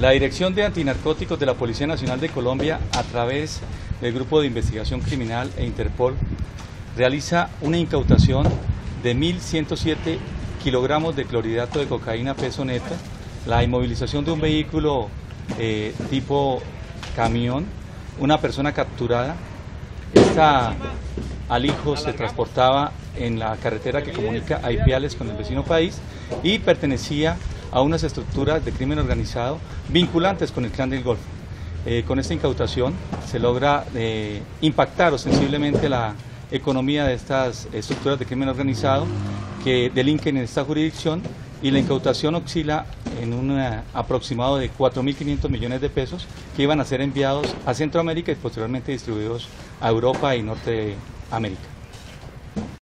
La Dirección de Antinarcóticos de la Policía Nacional de Colombia, a través del Grupo de Investigación Criminal e Interpol, realiza una incautación de 1.107 kilogramos de clorhidrato de cocaína peso neto, la inmovilización de un vehículo eh, tipo camión, una persona capturada. Esta alijo se transportaba en la carretera que comunica a Ipiales con el vecino país y pertenecía a unas estructuras de crimen organizado vinculantes con el clan del Golfo. Eh, con esta incautación se logra eh, impactar ostensiblemente la economía de estas estructuras de crimen organizado que delinquen en esta jurisdicción y la incautación oscila en un eh, aproximado de 4.500 millones de pesos que iban a ser enviados a Centroamérica y posteriormente distribuidos a Europa y Norteamérica.